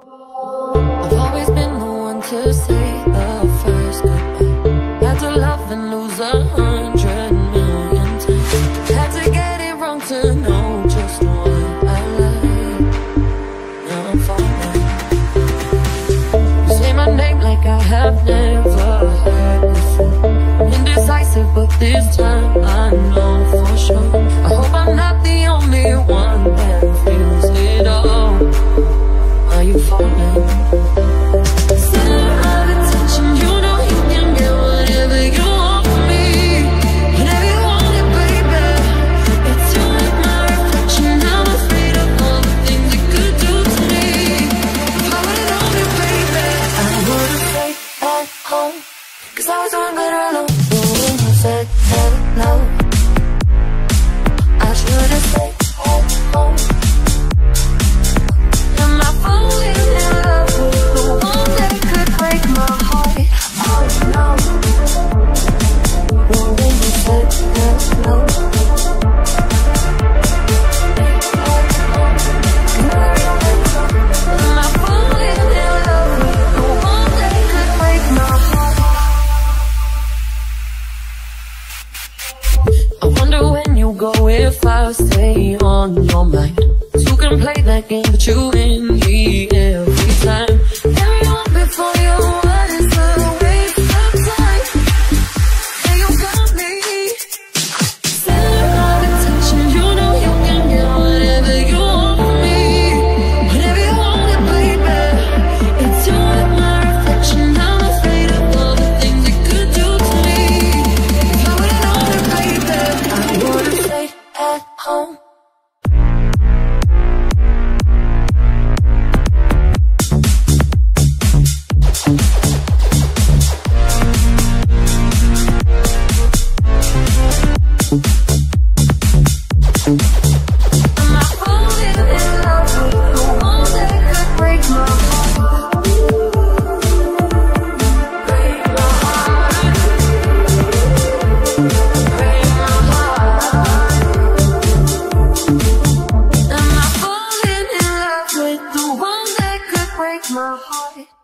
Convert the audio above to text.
I've always been the one to say the first goodbye. Had to love and lose a hundred million times. Had to get it wrong to know just why I like. Now I'm falling Cause I was on good or low. Wonder when you go if I stay on your mind. You can play that game, but you ain't. know Thank my heart.